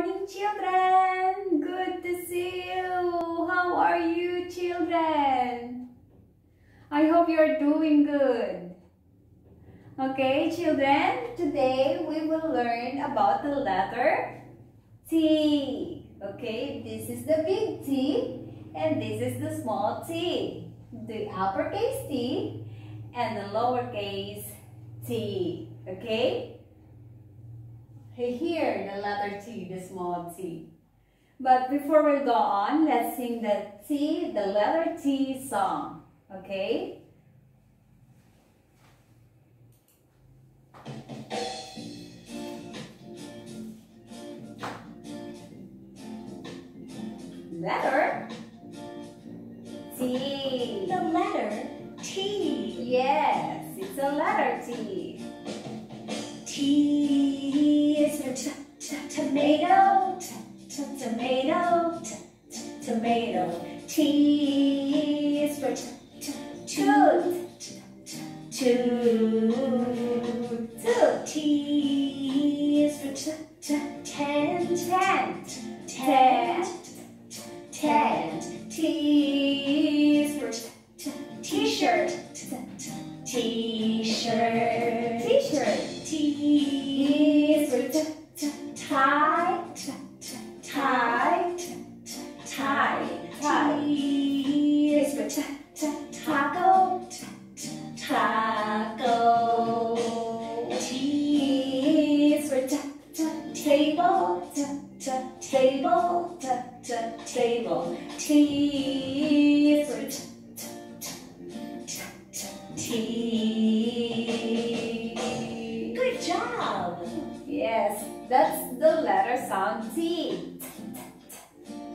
morning, children. Good to see you. How are you, children? I hope you're doing good. Okay, children, today we will learn about the letter T. Okay, this is the big T and this is the small t. The uppercase T and the lowercase t. Okay? Here, the letter T, the small t. But before we go on, let's sing the T, the letter T song. Okay? Letter T. The letter T. Yes, it's a letter T. t t tooth. T is for t t Tent. tent, tent. The letter sound T.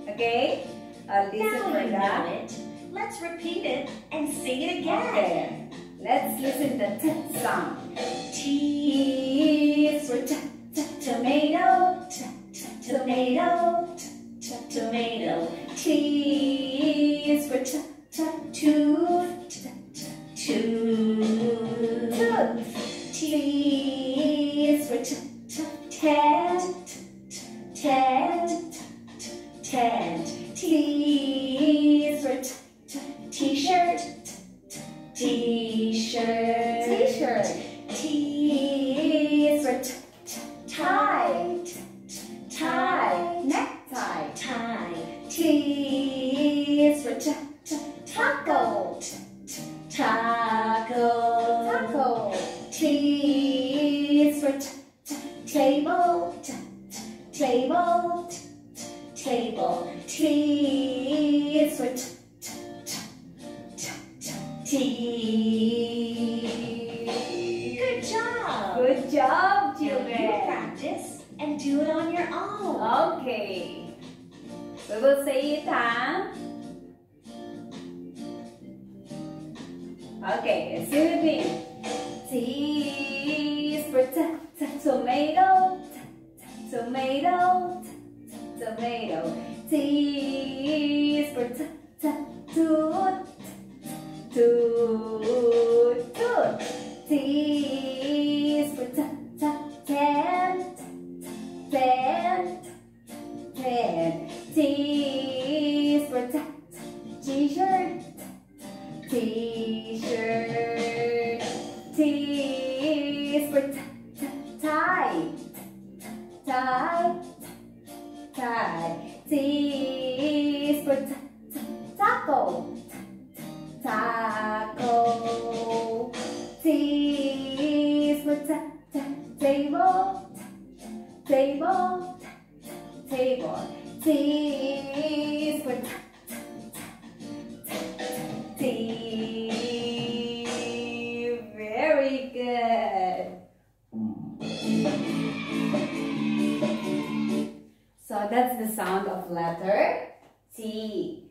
Okay? Uh, listen Now you know it. Let's repeat it and sing it again. Okay. Let's listen the T sound. T is for t t tomato, t t tomato, t t tomato. T is for t t tooth, t t tooth. T t t taco, t t taco. Taco. T is for t t table, t t table, t t table. T is for t t t t T. t. Good job. Good job, Now you children. practice and do it on your own. Okay. We will say it, huh? Okay, sing with me. T is for t t tomato, t t tomato, t t tomato. T is for t t tooth, t t tooth, tooth. T taco, taco. T for t t table, table, table. T for t T. Very good. So that's the sound of letter T.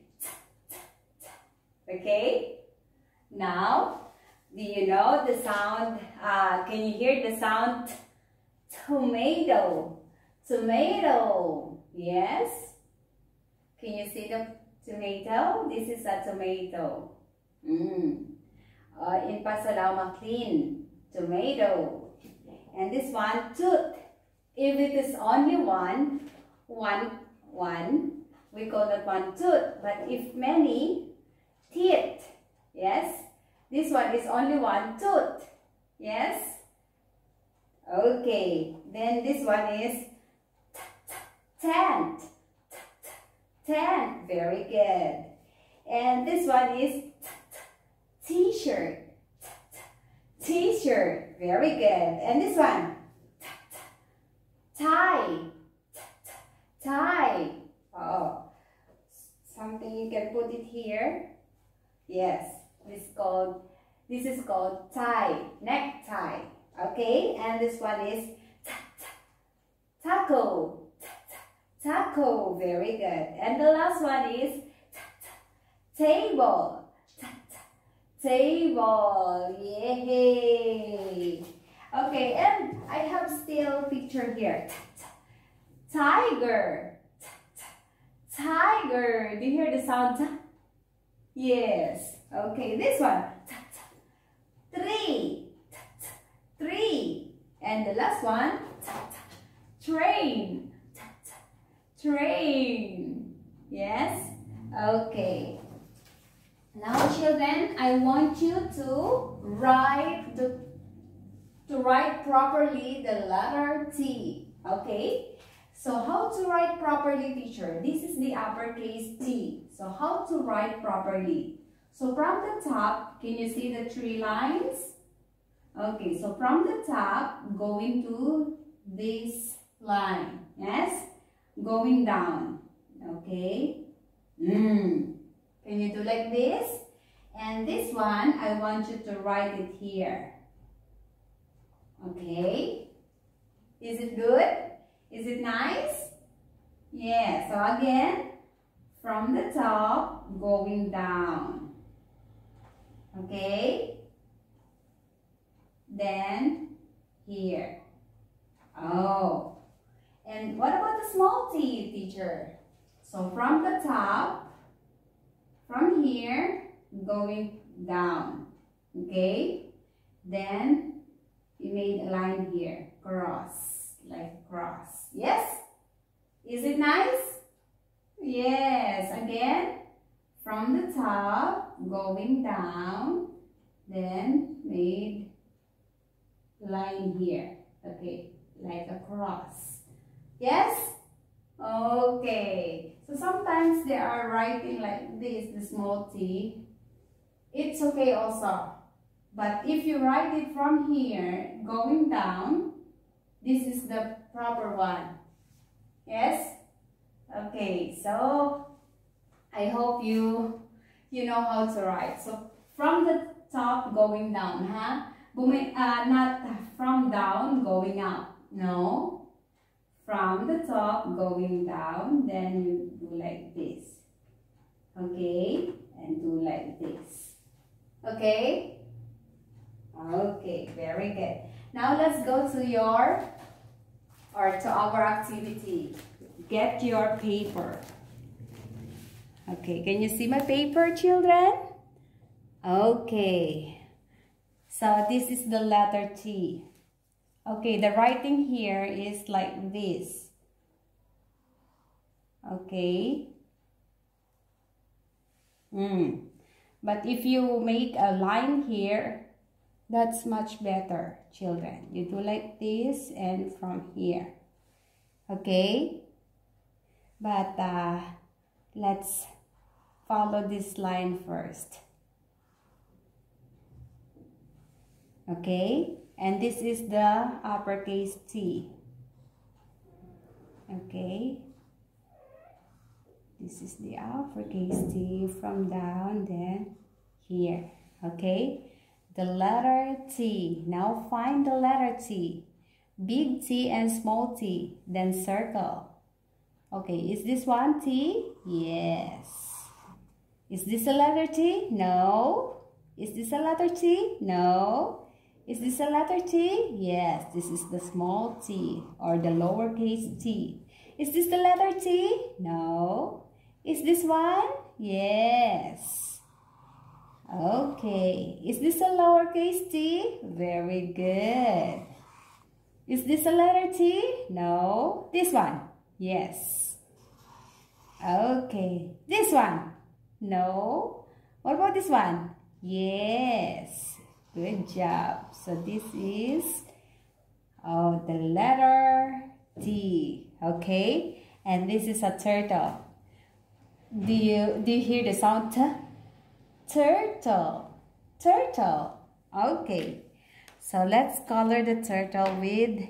Okay? Now, do you know the sound? Uh, can you hear the sound tomato? Tomato. Yes? Can you see the tomato? This is a tomato. Mm. Uh, in Pasalao Maclean, tomato. And this one, tooth. If it is only one, one, one, we call that one tooth. But if many, teeth. Yes? This one is only one tooth. Yes? Okay. Then this one is tent. Tent. Very good. And this one is t-shirt. T-shirt. Very good. And this one? Tie. Tie. Oh. Something you can put it here. Yes. This is called this is called tie. Necktie. Okay? And this one is taco. Taco. Very good. And the last one is table. Table. Yay. Okay, and I have still picture here. Tiger. Tiger. Do you hear the sound? Yes. Okay, this one. Three. Three. And the last one. Train. Train. Yes? Okay. Now children, I want you to write the to write properly the letter T. Okay? So how to write properly teacher? This is the uppercase T. So how to write properly? So from the top, can you see the three lines? Okay, so from the top, going to this line. Yes? Going down. Okay? Mm. Can you do like this? And this one, I want you to write it here. Okay? Is it good? Is it nice? Yeah, so again, from the top, going down. Okay? Then, here. Oh. And what about the small t, teacher? So from the top, from here going down okay then you made a line here cross like cross yes is it nice yes again from the top going down then made line here okay like a cross yes okay so sometimes they are writing like this, the small t. It's okay also. But if you write it from here, going down, this is the proper one. Yes? Okay, so I hope you you know how to write. So from the top going down, huh? Bumi, uh, not from down going up. No. From the top going down then you do like this. Okay? And do like this. Okay? Okay very good. Now let's go to your or to our activity. Get your paper okay can you see my paper children okay so this is the letter T Okay, the writing here is like this. Okay. Mm. But if you make a line here, that's much better, children. You do like this and from here. Okay? But uh, let's follow this line first. Okay? and this is the uppercase T. Okay? This is the uppercase T from down then here. Okay? The letter T. Now find the letter T. Big T and small t then circle. Okay is this one T? Yes is this a letter T no is this a letter T no is this a letter T? Yes, this is the small t or the lowercase t. Is this the letter T? No. Is this one? Yes. Okay. Is this a lowercase t? Very good. Is this a letter T? No. This one? Yes. Okay. This one. No. What about this one? Yes. Good job. So this is oh the letter T. Okay. And this is a turtle. Do you do you hear the sound T? Turtle. Turtle. Okay. So let's color the turtle with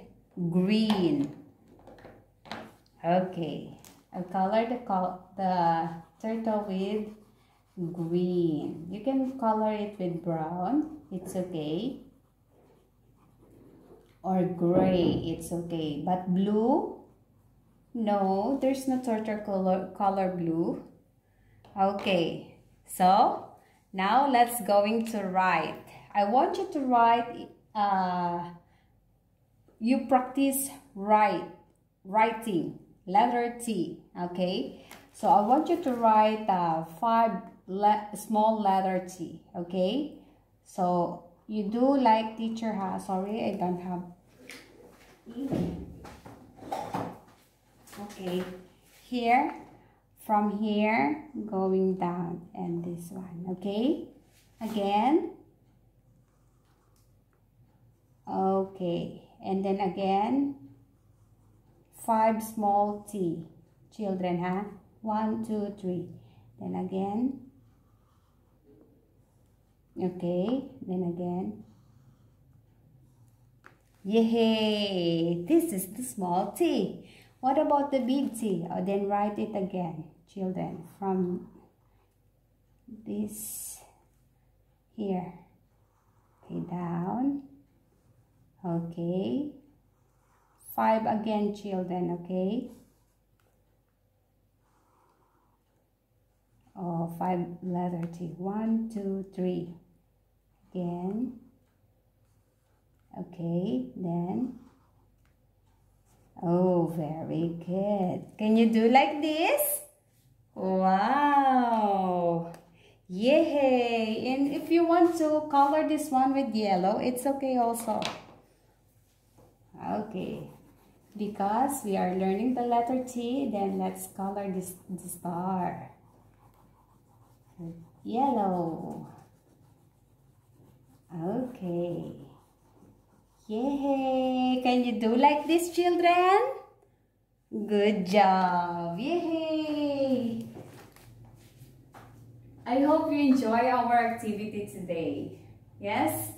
green. Okay. I'll color the, the turtle with green. You can color it with brown. It's okay. Or gray. It's okay. But blue? No, there's no turtle color, color blue. Okay. So, now let's going to write. I want you to write, uh, you practice write, writing, letter T, okay? So I want you to write uh, five le small letter T, okay? So you do like teacher has, sorry, I don't have. Okay, here, from here, going down, and this one, okay? Again. Okay, and then again, five small T. Children, huh? One, two, three. Then again. Okay, then again. Yay! This is the small T. What about the big T? Oh, then write it again, children, from this here. Okay, down. Okay. Five again, children, okay? Oh, five letter T. One, two, three. Again. Okay, then. Oh, very good. Can you do like this? Wow. Yay! And if you want to color this one with yellow, it's okay also. Okay because we are learning the letter T, then let's color this the star. Yellow. Okay. Yay! Can you do like this, children? Good job! Yay! I hope you enjoy our activity today. Yes?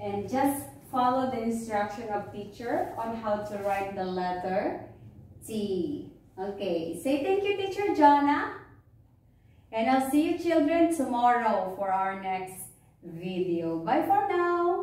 And just follow the instruction of teacher on how to write the letter T. Okay, say thank you teacher Jonna. And I'll see you children tomorrow for our next video. Bye for now.